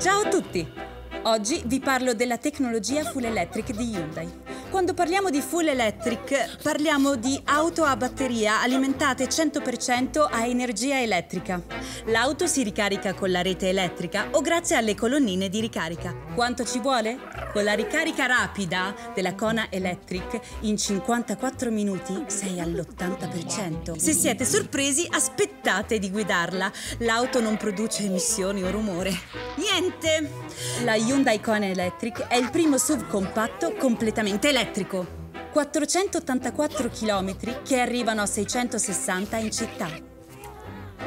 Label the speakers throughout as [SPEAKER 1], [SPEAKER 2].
[SPEAKER 1] Ciao a tutti! Oggi vi parlo della tecnologia full electric di Hyundai quando parliamo di full electric, parliamo di auto a batteria alimentate 100% a energia elettrica. L'auto si ricarica con la rete elettrica o grazie alle colonnine di ricarica. Quanto ci vuole? Con la ricarica rapida della Kona Electric in 54 minuti sei all'80%. Se siete sorpresi, aspettate di guidarla. L'auto non produce emissioni o rumore. Niente! La Hyundai Kona Electric è il primo SUV compatto completamente elettrico elettrico. 484 km che arrivano a 660 in città.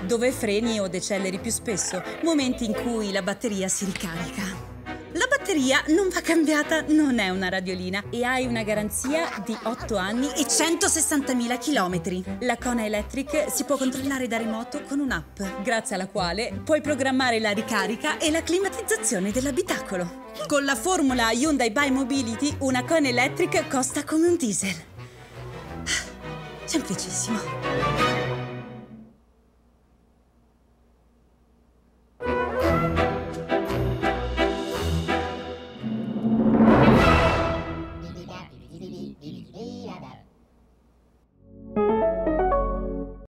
[SPEAKER 1] Dove freni o decelleri più spesso, momenti in cui la batteria si ricarica batteria non va cambiata, non è una radiolina e hai una garanzia di 8 anni e 160.000 km. La Kona Electric si può controllare da remoto con un'app, grazie alla quale puoi programmare la ricarica e la climatizzazione dell'abitacolo. Con la formula Hyundai Buy Mobility, una Kona Electric costa come un diesel. Ah, semplicissimo. thank you